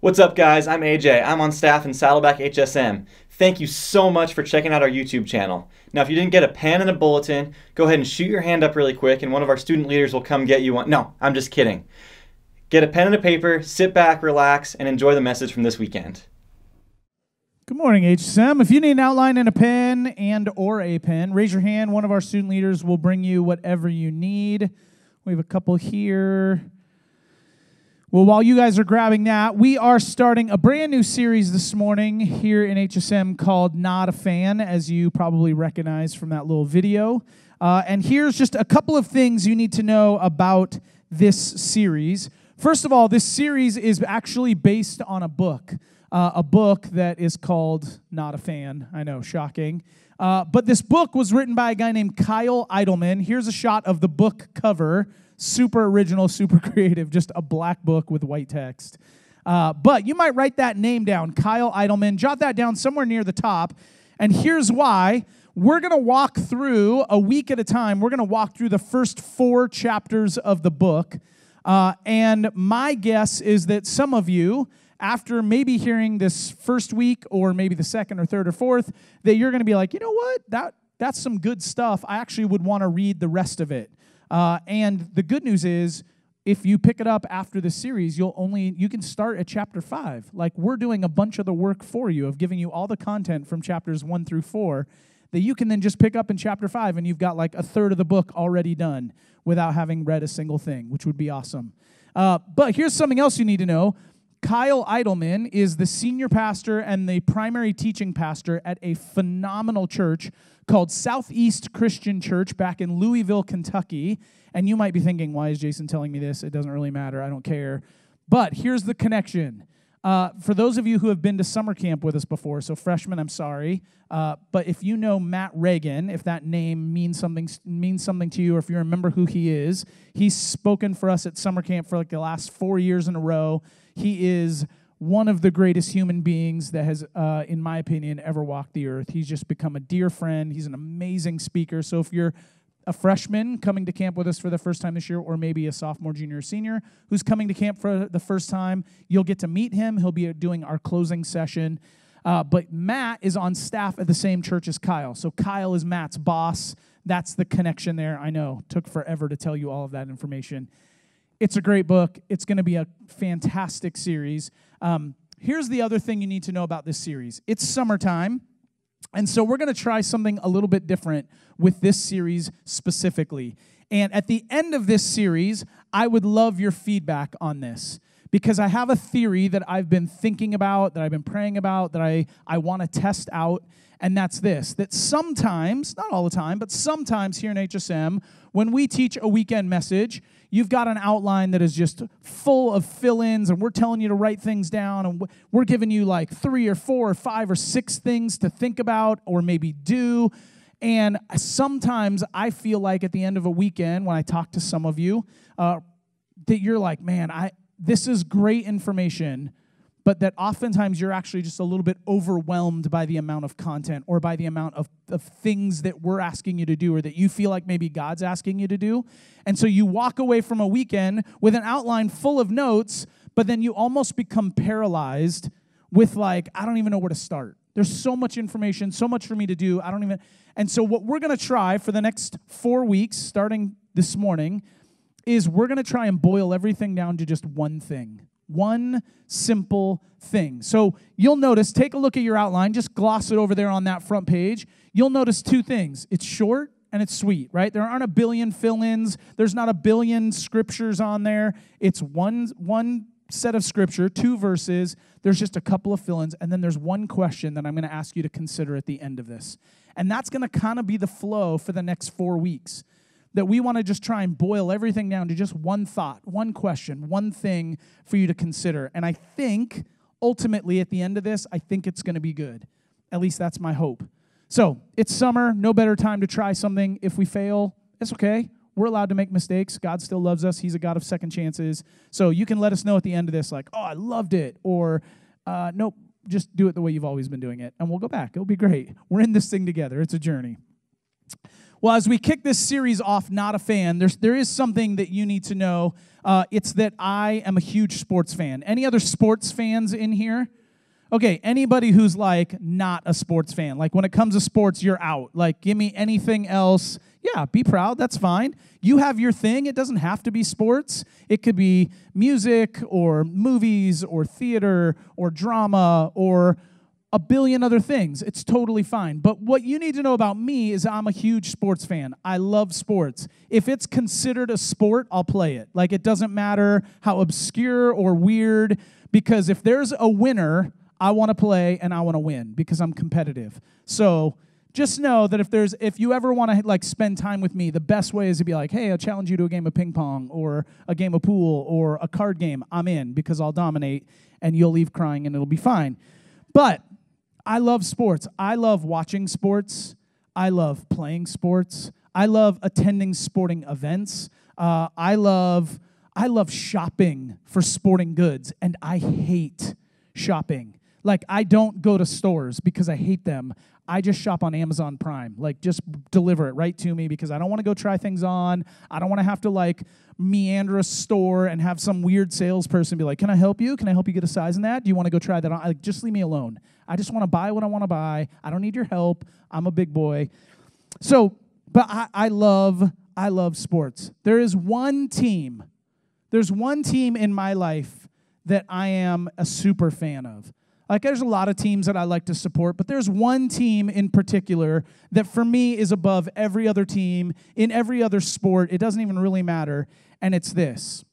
What's up, guys? I'm AJ. I'm on staff in Saddleback HSM. Thank you so much for checking out our YouTube channel. Now, if you didn't get a pen and a bulletin, go ahead and shoot your hand up really quick, and one of our student leaders will come get you one. No, I'm just kidding. Get a pen and a paper, sit back, relax, and enjoy the message from this weekend. Good morning, HSM. If you need an outline and a pen and or a pen, raise your hand. One of our student leaders will bring you whatever you need. We have a couple here. Well, while you guys are grabbing that, we are starting a brand new series this morning here in HSM called Not a Fan, as you probably recognize from that little video. Uh, and here's just a couple of things you need to know about this series. First of all, this series is actually based on a book, uh, a book that is called Not a Fan. I know, shocking. Uh, but this book was written by a guy named Kyle Idleman. Here's a shot of the book cover super original, super creative, just a black book with white text. Uh, but you might write that name down, Kyle Idleman. Jot that down somewhere near the top. And here's why. We're going to walk through a week at a time. We're going to walk through the first four chapters of the book. Uh, and my guess is that some of you, after maybe hearing this first week or maybe the second or third or fourth, that you're going to be like, you know what? That, that's some good stuff. I actually would want to read the rest of it. Uh, and the good news is, if you pick it up after the series, you'll only you can start at chapter five. Like we're doing a bunch of the work for you of giving you all the content from chapters one through four that you can then just pick up in chapter five, and you've got like a third of the book already done without having read a single thing, which would be awesome. Uh, but here's something else you need to know. Kyle Idleman is the senior pastor and the primary teaching pastor at a phenomenal church called Southeast Christian Church back in Louisville, Kentucky. And you might be thinking, why is Jason telling me this? It doesn't really matter. I don't care. But here's the connection. Uh, for those of you who have been to summer camp with us before, so freshmen, I'm sorry, uh, but if you know Matt Reagan, if that name means something means something to you, or if you remember who he is, he's spoken for us at summer camp for like the last four years in a row. He is one of the greatest human beings that has, uh, in my opinion, ever walked the earth. He's just become a dear friend. He's an amazing speaker. So if you're a freshman coming to camp with us for the first time this year, or maybe a sophomore, junior, senior who's coming to camp for the first time, you'll get to meet him. He'll be doing our closing session. Uh, but Matt is on staff at the same church as Kyle. So Kyle is Matt's boss. That's the connection there. I know. Took forever to tell you all of that information. It's a great book. It's going to be a fantastic series. Um, here's the other thing you need to know about this series it's summertime. And so we're going to try something a little bit different with this series specifically. And at the end of this series, I would love your feedback on this because I have a theory that I've been thinking about, that I've been praying about, that I, I want to test out. And that's this that sometimes, not all the time, but sometimes here in HSM, when we teach a weekend message, you've got an outline that is just full of fill ins, and we're telling you to write things down, and we're giving you like three or four or five or six things to think about or maybe do. And sometimes I feel like at the end of a weekend, when I talk to some of you, uh, that you're like, man, I this is great information, but that oftentimes you're actually just a little bit overwhelmed by the amount of content or by the amount of, of things that we're asking you to do or that you feel like maybe God's asking you to do. And so you walk away from a weekend with an outline full of notes, but then you almost become paralyzed with, like, I don't even know where to start. There's so much information, so much for me to do. I don't even. And so, what we're going to try for the next four weeks, starting this morning, is we're going to try and boil everything down to just one thing. One simple thing. So you'll notice, take a look at your outline, just gloss it over there on that front page. You'll notice two things it's short and it's sweet, right? There aren't a billion fill ins, there's not a billion scriptures on there. It's one, one set of scripture, two verses, there's just a couple of fill ins, and then there's one question that I'm going to ask you to consider at the end of this. And that's going to kind of be the flow for the next four weeks that we want to just try and boil everything down to just one thought, one question, one thing for you to consider. And I think ultimately at the end of this, I think it's going to be good. At least that's my hope. So it's summer, no better time to try something. If we fail, it's okay. We're allowed to make mistakes. God still loves us. He's a God of second chances. So you can let us know at the end of this, like, oh, I loved it, or uh, nope, just do it the way you've always been doing it, and we'll go back. It'll be great. We're in this thing together. It's a journey. Well, as we kick this series off, not a fan, there's, there is something that you need to know. Uh, it's that I am a huge sports fan. Any other sports fans in here? Okay, anybody who's like not a sports fan, like when it comes to sports, you're out. Like, give me anything else. Yeah, be proud. That's fine. You have your thing. It doesn't have to be sports, it could be music or movies or theater or drama or a billion other things. It's totally fine. But what you need to know about me is I'm a huge sports fan. I love sports. If it's considered a sport, I'll play it. Like it doesn't matter how obscure or weird, because if there's a winner, I want to play and I want to win because I'm competitive. So just know that if there's if you ever want to like spend time with me, the best way is to be like, hey, I'll challenge you to a game of ping pong or a game of pool or a card game. I'm in because I'll dominate and you'll leave crying and it'll be fine. But I love sports. I love watching sports. I love playing sports. I love attending sporting events. Uh, I love I love shopping for sporting goods, and I hate shopping. Like I don't go to stores because I hate them. I just shop on Amazon Prime. Like, just deliver it right to me because I don't want to go try things on. I don't want to have to like meander a store and have some weird salesperson be like, "Can I help you? Can I help you get a size in that? Do you want to go try that on?" Like, just leave me alone. I just want to buy what I want to buy. I don't need your help. I'm a big boy. So, but I, I love I love sports. There is one team. There's one team in my life that I am a super fan of. Like, there's a lot of teams that I like to support, but there's one team in particular that for me is above every other team in every other sport. It doesn't even really matter. And it's this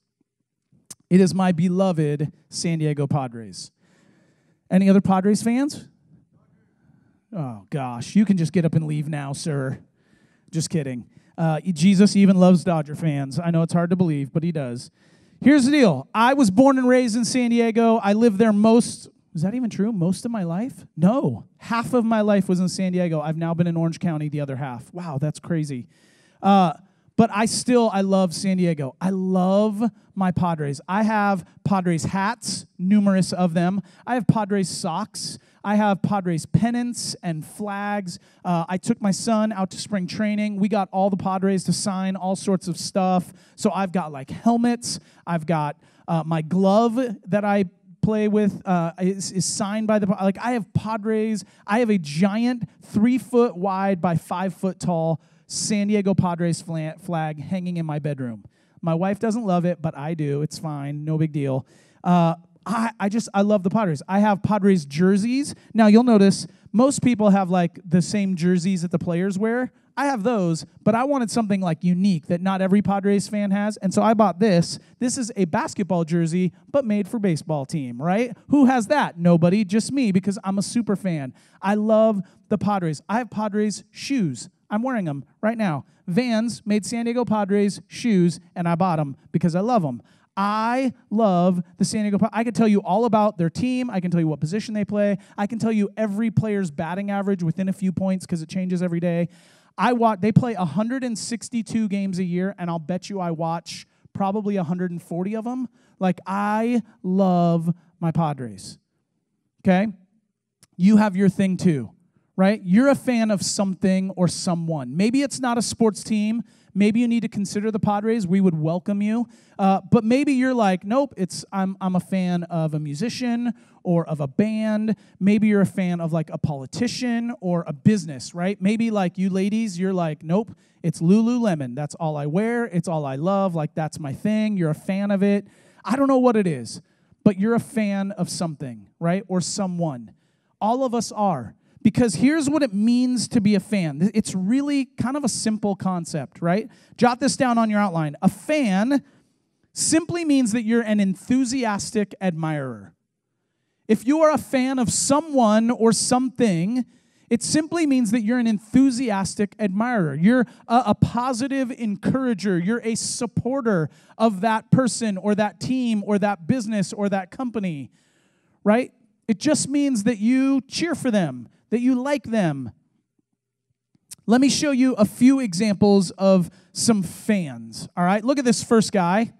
it is my beloved San Diego Padres. Any other Padres fans? Oh, gosh. You can just get up and leave now, sir. Just kidding. Uh, Jesus even loves Dodger fans. I know it's hard to believe, but he does. Here's the deal I was born and raised in San Diego. I lived there most is that even true? Most of my life? No. Half of my life was in San Diego. I've now been in Orange County the other half. Wow, that's crazy. Uh, but I still, I love San Diego. I love my Padres. I have Padres hats, numerous of them. I have Padres socks. I have Padres pennants and flags. Uh, I took my son out to spring training. We got all the Padres to sign all sorts of stuff. So I've got like helmets. I've got uh, my glove that I play with uh, is, is signed by the like I have Padres. I have a giant three foot wide by five foot tall San Diego Padres flag hanging in my bedroom. My wife doesn't love it, but I do. It's fine, no big deal. Uh, I, I just I love the Padres. I have Padres jerseys. Now you'll notice most people have like the same jerseys that the players wear. I have those, but I wanted something like unique that not every Padres fan has. And so I bought this. This is a basketball jersey, but made for baseball team, right? Who has that? Nobody, just me, because I'm a super fan. I love the Padres. I have Padres shoes. I'm wearing them right now. Vans made San Diego Padres shoes, and I bought them because I love them. I love the San Diego. I can tell you all about their team. I can tell you what position they play. I can tell you every player's batting average within a few points because it changes every day. I watch. They play 162 games a year, and I'll bet you I watch probably 140 of them. Like I love my Padres. Okay, you have your thing too, right? You're a fan of something or someone. Maybe it's not a sports team. Maybe you need to consider the Padres. We would welcome you. Uh, but maybe you're like, nope, it's I'm I'm a fan of a musician or of a band. Maybe you're a fan of like a politician or a business, right? Maybe like you ladies, you're like, nope, it's Lululemon. That's all I wear. It's all I love. Like that's my thing. You're a fan of it. I don't know what it is, but you're a fan of something, right? Or someone. All of us are. Because here's what it means to be a fan. It's really kind of a simple concept, right? Jot this down on your outline. A fan simply means that you're an enthusiastic admirer. If you are a fan of someone or something, it simply means that you're an enthusiastic admirer. You're a, a, positive encourager. You're a supporter of that person or that team or that business or that company, right? It just means that you cheer for them, that you like them. Let me show you a few examples of some fans. All right, look at this first guy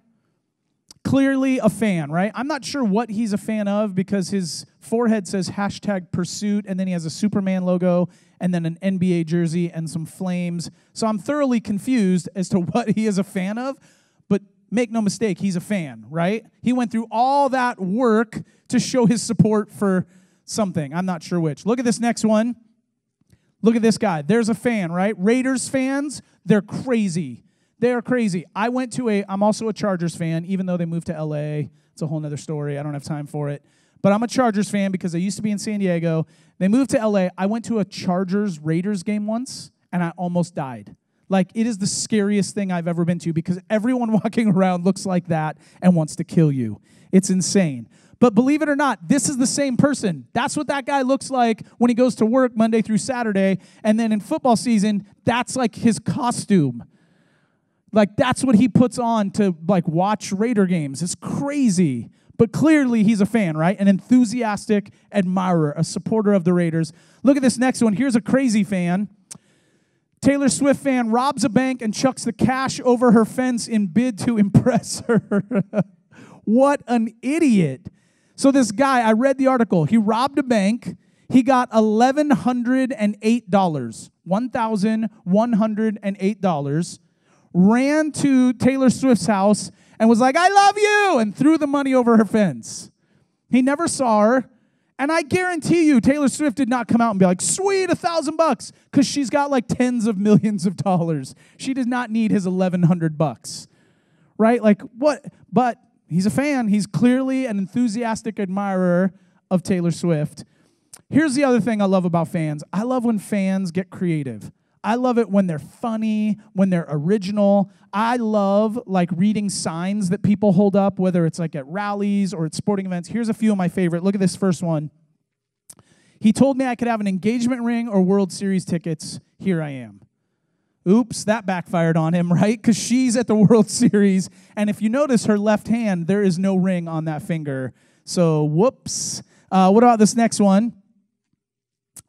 clearly a fan, right? I'm not sure what he's a fan of because his forehead says hashtag pursuit, and then he has a Superman logo, and then an NBA jersey and some flames. So I'm thoroughly confused as to what he is a fan of, but make no mistake, he's a fan, right? He went through all that work to show his support for something. I'm not sure which. Look at this next one. Look at this guy. There's a fan, right? Raiders fans, they're crazy. They are crazy. I went to a, I'm also a Chargers fan, even though they moved to LA. It's a whole nother story. I don't have time for it. But I'm a Chargers fan because I used to be in San Diego. They moved to LA. I went to a Chargers Raiders game once and I almost died. Like, it is the scariest thing I've ever been to because everyone walking around looks like that and wants to kill you. It's insane. But believe it or not, this is the same person. That's what that guy looks like when he goes to work Monday through Saturday. And then in football season, that's like his costume. Like that's what he puts on to like watch Raider games. It's crazy. But clearly he's a fan, right? An enthusiastic admirer, a supporter of the Raiders. Look at this next one. Here's a crazy fan. Taylor Swift fan robs a bank and chucks the cash over her fence in bid to impress her. what an idiot. So this guy, I read the article. He robbed a bank. He got $1108. $1,108 ran to Taylor Swift's house and was like, I love you, and threw the money over her fence. He never saw her. And I guarantee you, Taylor Swift did not come out and be like, sweet, a thousand bucks, because she's got like tens of millions of dollars. She does not need his 1100 bucks, right? Like, what? But he's a fan. He's clearly an enthusiastic admirer of Taylor Swift. Here's the other thing I love about fans I love when fans get creative. I love it when they're funny, when they're original. I love like reading signs that people hold up, whether it's like at rallies or at sporting events. Here's a few of my favorite. Look at this first one. He told me I could have an engagement ring or World Series tickets. Here I am. Oops, that backfired on him, right? Because she's at the World Series. And if you notice her left hand, there is no ring on that finger. So, whoops. Uh, what about this next one?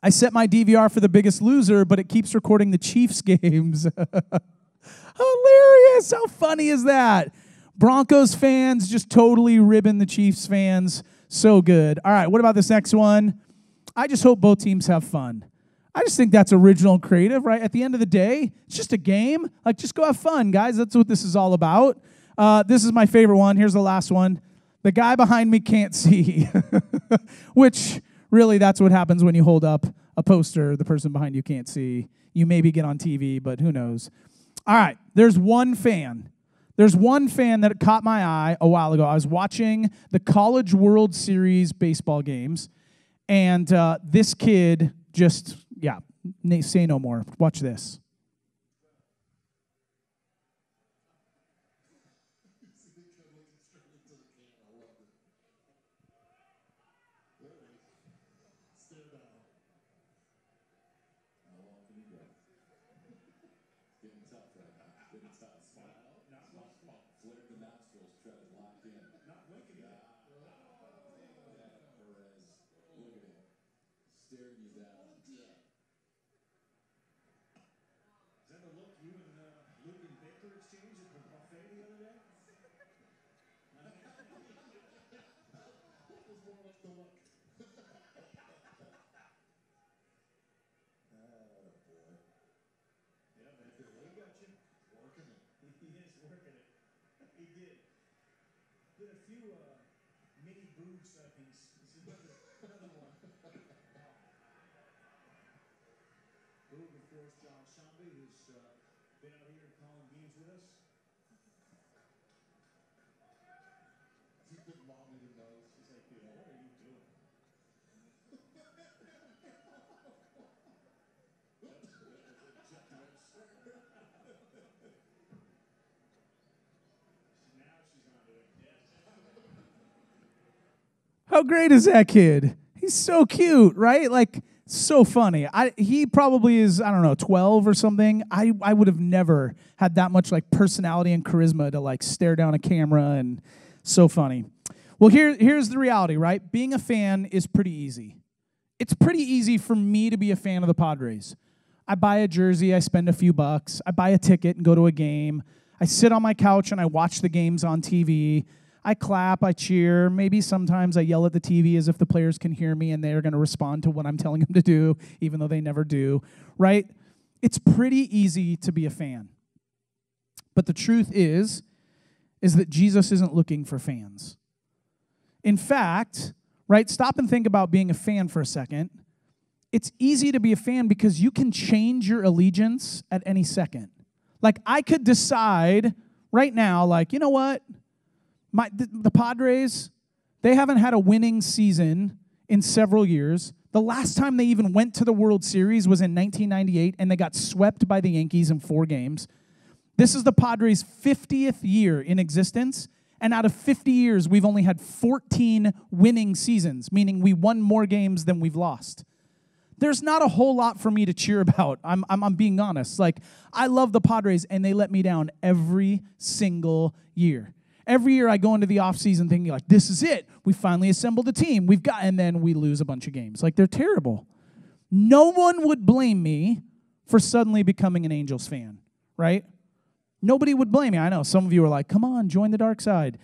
I set my DVR for the biggest loser, but it keeps recording the Chiefs games. Hilarious. How funny is that? Broncos fans just totally ribbing the Chiefs fans. So good. All right, what about this next one? I just hope both teams have fun. I just think that's original and creative, right? At the end of the day, it's just a game. Like, just go have fun, guys. That's what this is all about. Uh, this is my favorite one. Here's the last one. The guy behind me can't see, which really that's what happens when you hold up a poster the person behind you can't see. You maybe get on TV, but who knows. All right, there's one fan. There's one fan that caught my eye a while ago. I was watching the College World Series baseball games, and uh, this kid just, yeah, say no more. Watch this. working it. He did. Did a few uh, mini boob suckings. This is another, another one. Boog, of course, Jon Sciambi, who's uh, been out here calling games with us. How great is that kid? He's so cute, right? Like so funny. I he probably is I don't know 12 or something. I I would have never had that much like personality and charisma to like stare down a camera and so funny. Well, here here's the reality, right? Being a fan is pretty easy. It's pretty easy for me to be a fan of the Padres. I buy a jersey, I spend a few bucks, I buy a ticket and go to a game. I sit on my couch and I watch the games on TV. I clap, I cheer. Maybe sometimes I yell at the TV as if the players can hear me and they're going to respond to what I'm telling them to do, even though they never do, right? It's pretty easy to be a fan. But the truth is, is that Jesus isn't looking for fans. In fact, right, stop and think about being a fan for a second. It's easy to be a fan because you can change your allegiance at any second. Like, I could decide right now, like, you know what? My, the, the Padres, they haven't had a winning season in several years. The last time they even went to the World Series was in 1998, and they got swept by the Yankees in four games. This is the Padres' 50th year in existence, and out of 50 years, we've only had 14 winning seasons, meaning we won more games than we've lost. There's not a whole lot for me to cheer about. I'm, I'm, I'm being honest. Like, I love the Padres, and they let me down every single year. Every year I go into the offseason thinking, like, this is it. We finally assembled a team. We've got, and then we lose a bunch of games. Like, they're terrible. No one would blame me for suddenly becoming an Angels fan, right? Nobody would blame me. I know some of you are like, come on, join the dark side.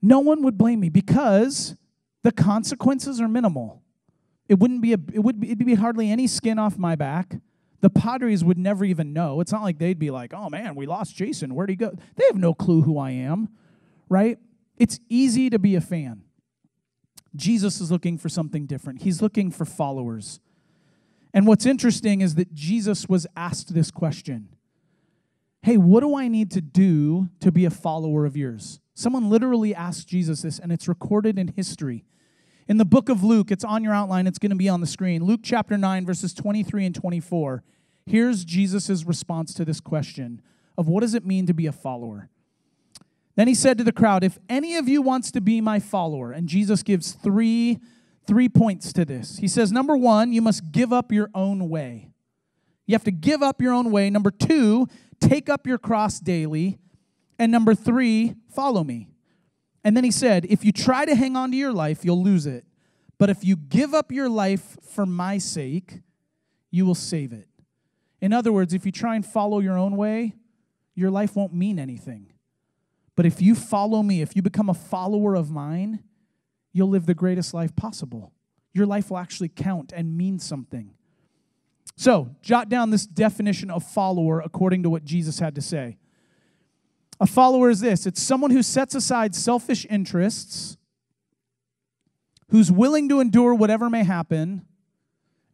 No one would blame me because the consequences are minimal. It wouldn't be a, it would be, it'd be hardly any skin off my back the Padres would never even know. It's not like they'd be like, oh man, we lost Jason. Where'd he go? They have no clue who I am, right? It's easy to be a fan. Jesus is looking for something different, he's looking for followers. And what's interesting is that Jesus was asked this question Hey, what do I need to do to be a follower of yours? Someone literally asked Jesus this, and it's recorded in history. In the book of Luke, it's on your outline, it's going to be on the screen. Luke chapter 9, verses 23 and 24. Here's Jesus' response to this question of what does it mean to be a follower? Then he said to the crowd, If any of you wants to be my follower, and Jesus gives three, three points to this. He says, Number one, you must give up your own way. You have to give up your own way. Number two, take up your cross daily. And number three, follow me. And then he said, If you try to hang on to your life, you'll lose it. But if you give up your life for my sake, you will save it. In other words, if you try and follow your own way, your life won't mean anything. But if you follow me, if you become a follower of mine, you'll live the greatest life possible. Your life will actually count and mean something. So, jot down this definition of follower according to what Jesus had to say. A follower is this it's someone who sets aside selfish interests, who's willing to endure whatever may happen,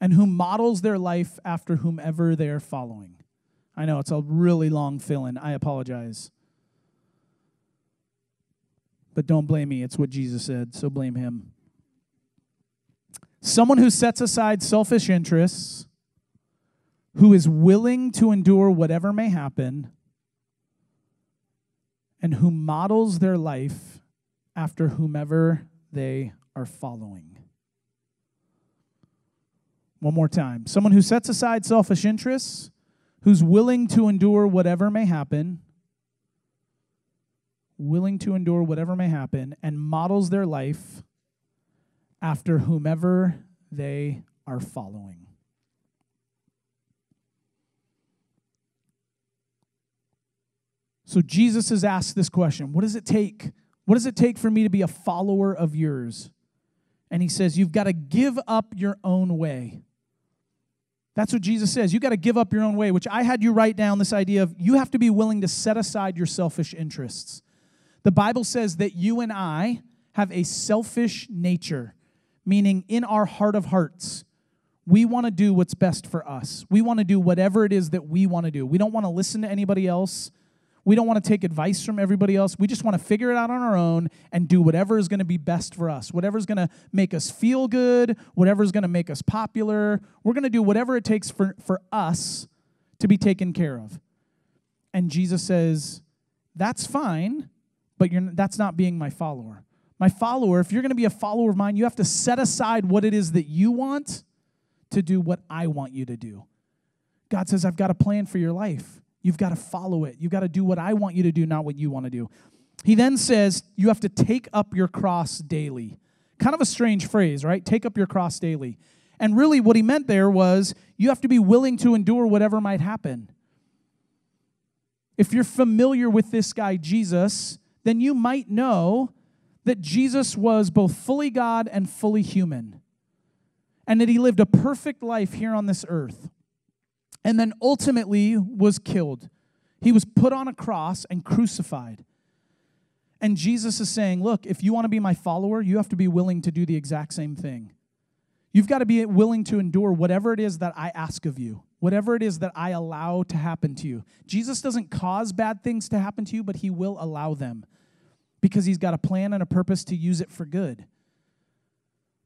and who models their life after whomever they're following. I know it's a really long fill in. I apologize. But don't blame me. It's what Jesus said, so blame him. Someone who sets aside selfish interests, who is willing to endure whatever may happen, and who models their life after whomever they are following. One more time. Someone who sets aside selfish interests, who's willing to endure whatever may happen, willing to endure whatever may happen, and models their life after whomever they are following. So Jesus has asked this question What does it take? What does it take for me to be a follower of yours? And he says, You've got to give up your own way. That's what Jesus says. You've got to give up your own way, which I had you write down this idea of you have to be willing to set aside your selfish interests. The Bible says that you and I have a selfish nature, meaning in our heart of hearts, we want to do what's best for us. We want to do whatever it is that we want to do. We don't want to listen to anybody else. We don't want to take advice from everybody else. We just want to figure it out on our own and do whatever is going to be best for us, whatever is going to make us feel good, whatever is going to make us popular. We're going to do whatever it takes for, for us to be taken care of. And Jesus says, That's fine, but you're, that's not being my follower. My follower, if you're going to be a follower of mine, you have to set aside what it is that you want to do what I want you to do. God says, I've got a plan for your life. You've got to follow it. You've got to do what I want you to do, not what you want to do. He then says, You have to take up your cross daily. Kind of a strange phrase, right? Take up your cross daily. And really, what he meant there was you have to be willing to endure whatever might happen. If you're familiar with this guy, Jesus, then you might know that Jesus was both fully God and fully human, and that he lived a perfect life here on this earth, and then ultimately was killed. He was put on a cross and crucified. And Jesus is saying, Look, if you want to be my follower, you have to be willing to do the exact same thing. You've got to be willing to endure whatever it is that I ask of you, whatever it is that I allow to happen to you. Jesus doesn't cause bad things to happen to you, but he will allow them because he's got a plan and a purpose to use it for good.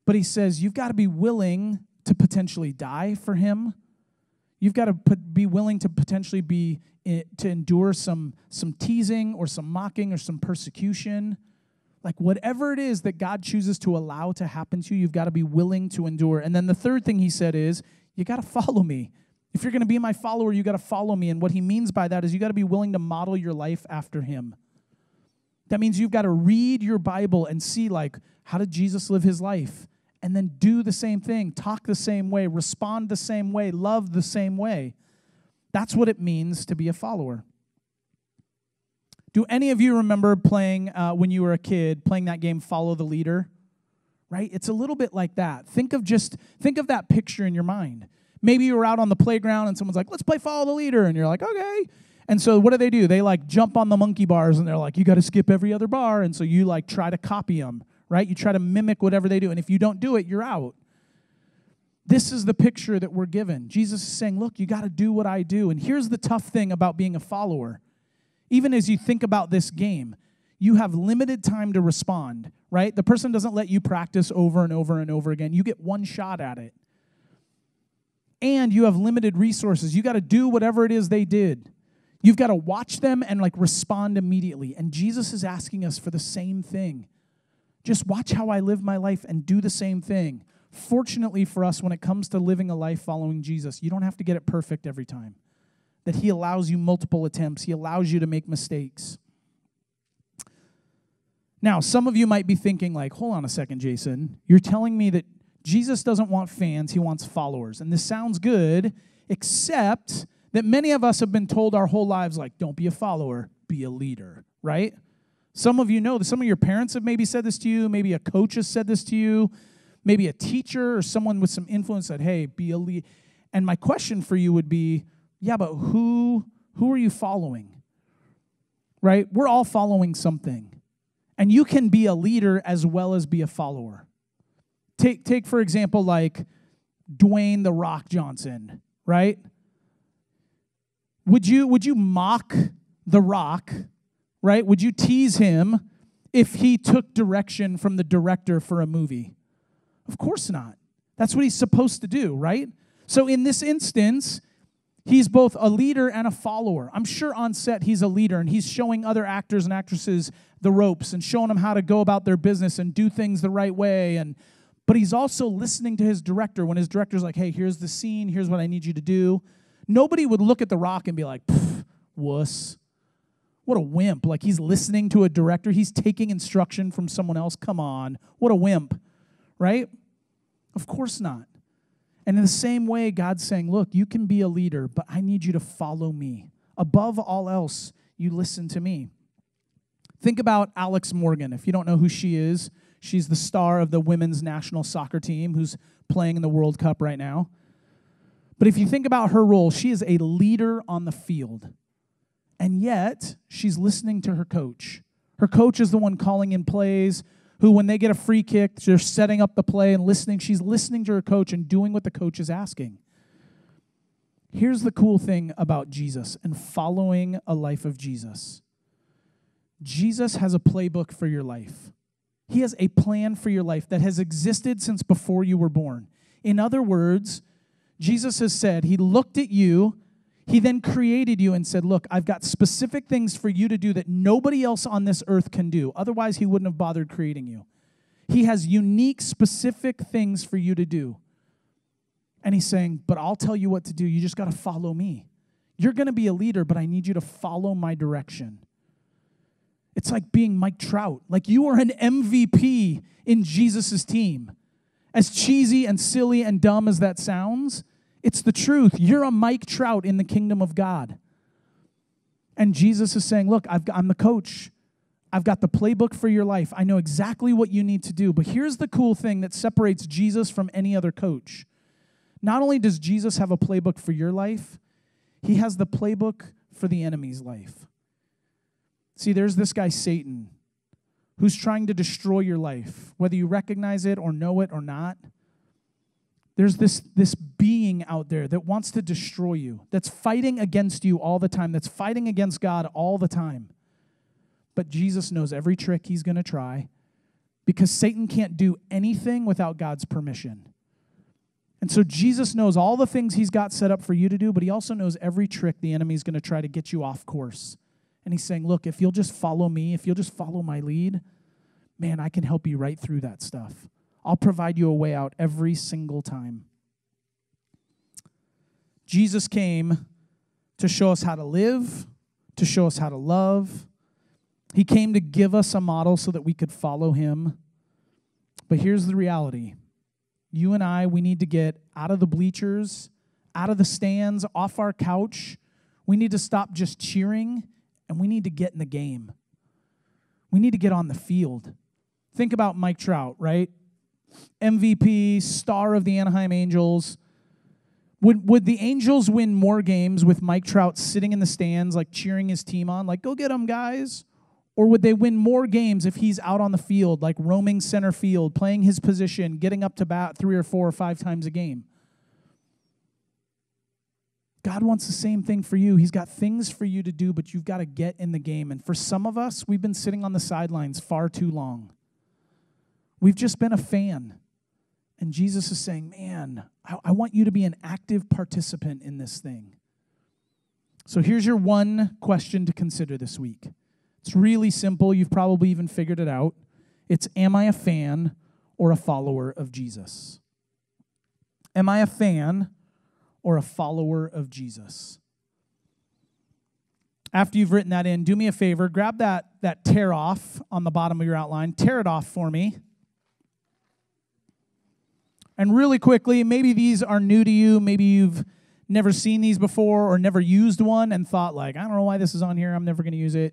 But he says, You've got to be willing to potentially die for him. You've got to put, be willing to potentially be to endure some some teasing or some mocking or some persecution. Like whatever it is that God chooses to allow to happen to you, you've got to be willing to endure. And then the third thing he said is, you got to follow me. If you're going to be my follower, you got to follow me. And what he means by that is you got to be willing to model your life after him. That means you've got to read your Bible and see, like, how did Jesus live his life? And then do the same thing, talk the same way, respond the same way, love the same way. That's what it means to be a follower. Do any of you remember playing uh, when you were a kid, playing that game Follow the Leader? Right? It's a little bit like that. Think of just think of that picture in your mind. Maybe you were out on the playground and someone's like, "Let's play Follow the Leader," and you're like, "Okay." And so what do they do? They like jump on the monkey bars and they're like, "You got to skip every other bar," and so you like try to copy them, right? You try to mimic whatever they do, and if you don't do it, you're out. This is the picture that we're given. Jesus is saying, Look, you got to do what I do. And here's the tough thing about being a follower. Even as you think about this game, you have limited time to respond, right? The person doesn't let you practice over and over and over again. You get one shot at it. And you have limited resources. You got to do whatever it is they did. You've got to watch them and like respond immediately. And Jesus is asking us for the same thing. Just watch how I live my life and do the same thing. Fortunately for us, when it comes to living a life following Jesus, you don't have to get it perfect every time. That He allows you multiple attempts, He allows you to make mistakes. Now, some of you might be thinking, like, hold on a second, Jason. You're telling me that Jesus doesn't want fans, He wants followers. And this sounds good, except that many of us have been told our whole lives, like, don't be a follower, be a leader, right? Some of you know some of your parents have maybe said this to you, maybe a coach has said this to you, maybe a teacher or someone with some influence said, hey, be a lead. And my question for you would be, yeah, but who who are you following? Right? We're all following something. And you can be a leader as well as be a follower. Take take for example like Dwayne the Rock Johnson, right? Would you would you mock the Rock, right? Would you tease him if he took direction from the director for a movie? Of course not. That's what he's supposed to do, right? So in this instance, he's both a leader and a follower. I'm sure on set he's a leader and he's showing other actors and actresses the ropes and showing them how to go about their business and do things the right way and but he's also listening to his director when his director's like, "Hey, here's the scene, here's what I need you to do." Nobody would look at The Rock and be like, "Wuss." What a wimp. Like he's listening to a director, he's taking instruction from someone else. Come on. What a wimp. Right? Of course not. And in the same way, God's saying, Look, you can be a leader, but I need you to follow me. Above all else, you listen to me. Think about Alex Morgan. If you don't know who she is, she's the star of the women's national soccer team who's playing in the World Cup right now. But if you think about her role, she is a leader on the field. And yet, she's listening to her coach. Her coach is the one calling in plays, who, when they get a free kick, they're setting up the play and listening. She's listening to her coach and doing what the coach is asking. Here's the cool thing about Jesus and following a life of Jesus Jesus has a playbook for your life. He has a plan for your life that has existed since before you were born. In other words, Jesus has said, He looked at you he then created you and said, Look, I've got specific things for you to do that nobody else on this earth can do. Otherwise, He wouldn't have bothered creating you. He has unique, specific things for you to do. And He's saying, But I'll tell you what to do. You just got to follow me. You're going to be a leader, but I need you to follow my direction. It's like being Mike Trout. Like you are an MVP in Jesus' team. As cheesy and silly and dumb as that sounds, it's the truth. You're a Mike Trout in the kingdom of God. And Jesus is saying, Look, i am the coach. I've got the playbook for your life. I know exactly what you need to do. But here's the cool thing that separates Jesus from any other coach. Not only does Jesus have a playbook for your life, he has the playbook for the enemy's life. See, there's this guy, Satan, who's trying to destroy your life, whether you recognize it or know it or not. There's this, this being out there that wants to destroy you, that's fighting against you all the time, that's fighting against God all the time. But Jesus knows every trick he's going to try because Satan can't do anything without God's permission. And so Jesus knows all the things he's got set up for you to do, but he also knows every trick the enemy's going to try to get you off course. And he's saying, Look, if you'll just follow me, if you'll just follow my lead, man, I can help you right through that stuff. I'll provide you a way out every single time. Jesus came to show us how to live, to show us how to love. He came to give us a model so that we could follow him. But here's the reality you and I, we need to get out of the bleachers, out of the stands, off our couch. We need to stop just cheering and we need to get in the game. We need to get on the field. Think about Mike Trout, right? MVP, star of the Anaheim Angels. Would, would the Angels win more games with Mike Trout sitting in the stands, like cheering his team on, like, go get them, guys? Or would they win more games if he's out on the field, like roaming center field, playing his position, getting up to bat three or four or five times a game? God wants the same thing for you. He's got things for you to do, but you've got to get in the game. And for some of us, we've been sitting on the sidelines far too long. We've just been a fan. And Jesus is saying, Man, I, I want you to be an active participant in this thing. So here's your one question to consider this week. It's really simple. You've probably even figured it out. It's Am I a fan or a follower of Jesus? Am I a fan or a follower of Jesus? After you've written that in, do me a favor, grab that, that tear off on the bottom of your outline, tear it off for me. And really quickly, maybe these are new to you, maybe you've never seen these before or never used one and thought like, I don't know why this is on here, I'm never going to use it.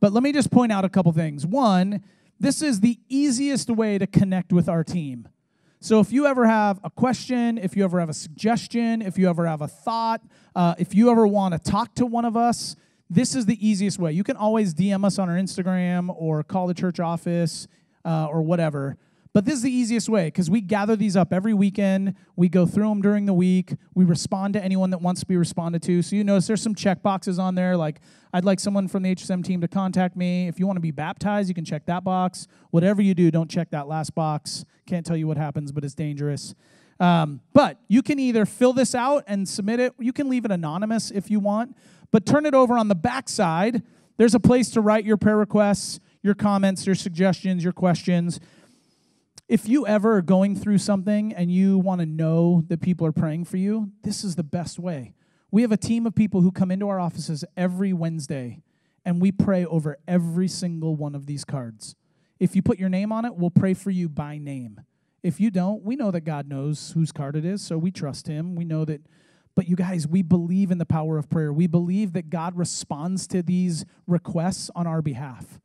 But let me just point out a couple things. One, this is the easiest way to connect with our team. So if you ever have a question, if you ever have a suggestion, if you ever have a thought, uh, if you ever want to talk to one of us, this is the easiest way. You can always DM us on our Instagram or call the church office uh, or whatever. But this is the easiest way because we gather these up every weekend. We go through them during the week. We respond to anyone that wants to be responded to. So you notice there's some check boxes on there like, I'd like someone from the HSM team to contact me. If you want to be baptized, you can check that box. Whatever you do, don't check that last box. Can't tell you what happens, but it's dangerous. Um, but you can either fill this out and submit it, you can leave it anonymous if you want, but turn it over on the back side. There's a place to write your prayer requests, your comments, your suggestions, your questions. If you ever are going through something and you want to know that people are praying for you, this is the best way. We have a team of people who come into our offices every Wednesday, and we pray over every single one of these cards. If you put your name on it, we'll pray for you by name. If you don't, we know that God knows whose card it is, so we trust Him. We know that. But you guys, we believe in the power of prayer. We believe that God responds to these requests on our behalf.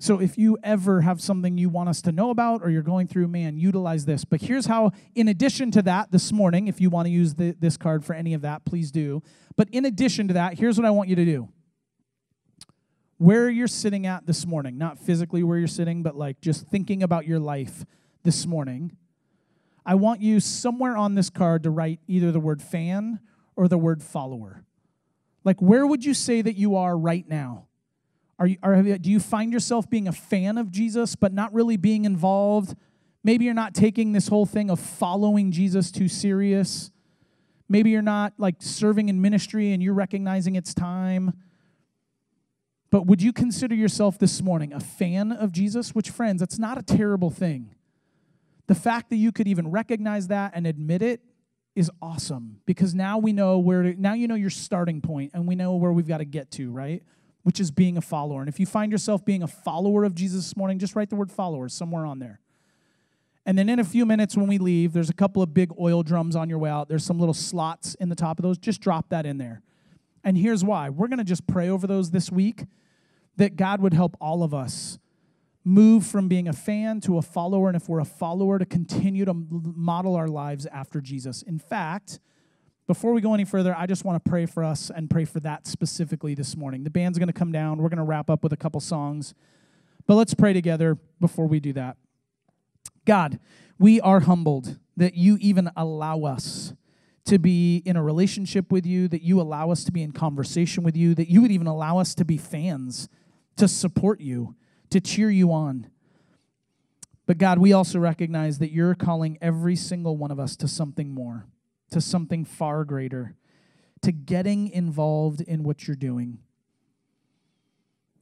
So if you ever have something you want us to know about or you're going through, man, utilize this. But here's how, in addition to that, this morning, if you want to use the, this card for any of that, please do. But in addition to that, here's what I want you to do. Where you're sitting at this morning, not physically where you're sitting, but like just thinking about your life this morning, I want you somewhere on this card to write either the word fan or the word follower. Like, where would you say that you are right now? Are you, are, do you find yourself being a fan of Jesus, but not really being involved? Maybe you're not taking this whole thing of following Jesus too serious. Maybe you're not like serving in ministry and you're recognizing it's time. But would you consider yourself this morning a fan of Jesus? Which, friends, that's not a terrible thing. The fact that you could even recognize that and admit it is awesome because now we know where to, now you know your starting point and we know where we've got to get to, right? Which is being a follower. And if you find yourself being a follower of Jesus this morning, just write the word follower somewhere on there. And then in a few minutes when we leave, there's a couple of big oil drums on your way out. There's some little slots in the top of those. Just drop that in there. And here's why we're going to just pray over those this week. that God would help all of us move from being a fan to a follower, and if we're a follower, to continue to model our lives after Jesus. In fact, before we go any further, I just want to pray for us and pray for that specifically this morning. The band's going to come down. We're going to wrap up with a couple songs. But let's pray together before we do that. God, we are humbled that you even allow us to be in a relationship with you, that you allow us to be in conversation with you, that you would even allow us to be fans, to support you, to cheer you on. But God, we also recognize that you're calling every single one of us to something more to something far greater, to getting involved in what you're doing.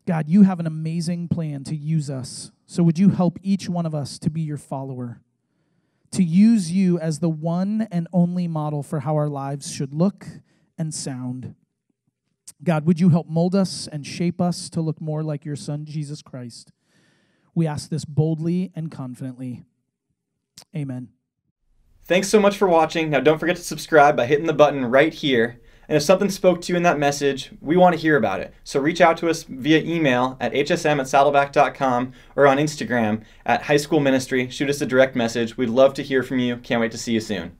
God, you have an amazing plan to use us. So would you help each one of us to be your follower, to use you as the one and only model for how our lives should look and sound? God, would you help mold us and shape us to look more like your Son, Jesus Christ? We ask this boldly and confidently. Amen. Thanks so much for watching. Now, don't forget to subscribe by hitting the button right here. And if something spoke to you in that message, we want to hear about it. So reach out to us via email at hsm at saddleback.com or on Instagram at high school ministry. Shoot us a direct message. We'd love to hear from you. Can't wait to see you soon.